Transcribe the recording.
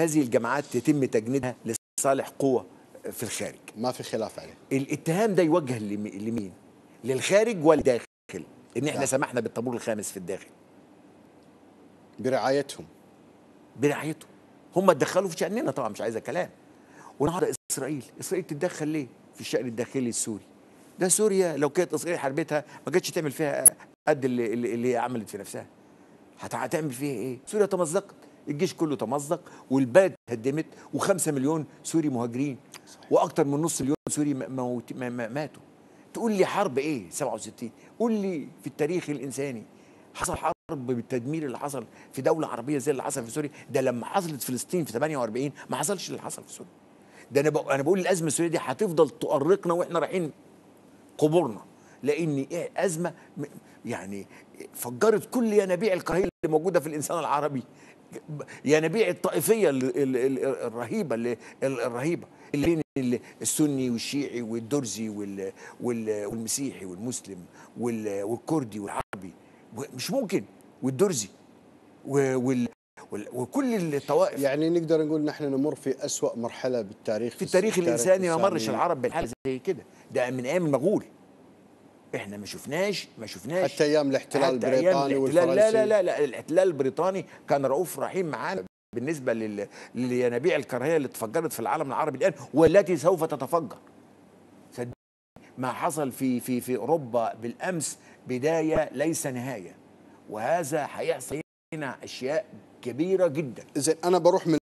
هذه الجماعات يتم تجنيدها لصالح قوة في الخارج. ما في خلاف عليه. الاتهام ده يوجه لمي- لمين؟ للخارج والداخل إن إحنا نعم. سمحنا بالطابور الخامس في الداخل. برعايتهم. برعايته هم اتدخلوا في شأننا طبعا مش عايزه كلام والنهارده إسرائيل. إسرائيل تتدخل ليه؟ في الشأن الداخلي السوري. ده سوريا لو كانت إسرائيل حربتها ما كانتش تعمل فيها قد اللي, اللي هي عملت في نفسها. هت- هتعمل فيها إيه؟ سوريا تمزقت. الجيش كله تمزق والبلد اتهدمت وخمسة مليون سوري مهاجرين وأكتر من نص مليون سوري ماتوا. تقول لي حرب إيه؟ 67 قول لي في التاريخ الإنساني حصل حرب بالتدمير اللي حصل في دولة عربية زي اللي حصل في سوريا؟ ده لما حصلت فلسطين في 48 ما حصلش اللي حصل في سوريا. ده أنا أنا بقول الأزمة السورية دي هتفضل تؤرقنا وإحنا رايحين قبورنا لأن إيه؟ أزمة يعني فجرت كل ينابيع الكراهيه اللي موجودة في الإنسان العربي. ينابيع الطائفية ال- ال- ال- الرهيبة اللي ال- الرهيبة اللي بين ال- السني والشيعي والدرزي وال- وال- والمسيحي والمسلم وال- والكردي والعربي. مش ممكن. والدرزي. وال وكل الطوائف. يعني نقدر نقول نحن نمر في أسوأ مرحلة بالتاريخ. في التاريخ الإنساني ما مرش الإنساني. العرب بالحاله زي كده. ده من أيام المغول. إحنا ما شفناش ما شفناش. حتى أيام الاحتلال حتى البريطاني الاحتلال لا والفرنسي. لا لا لا الاحتلال البريطاني كان رؤوف رحيم معانا بالنسبة لل... للينابيع الكراهية اللي تفجرت في العالم العربي الآن والتي سوف تتفجر. صدقني ما حصل في في في أوروبا بالأمس بداية ليس نهاية. وهذا هيحصل هنا أشياء كبيرة جدا. زين أنا بروح من